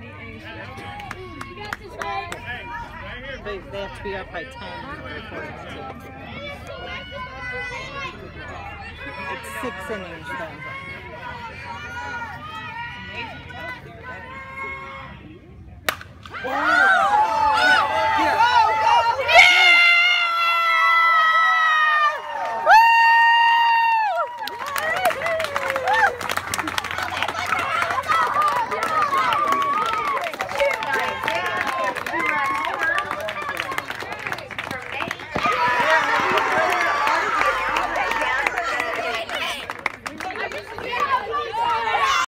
have? They, they have to be up by 10 It's six innings then. Wow!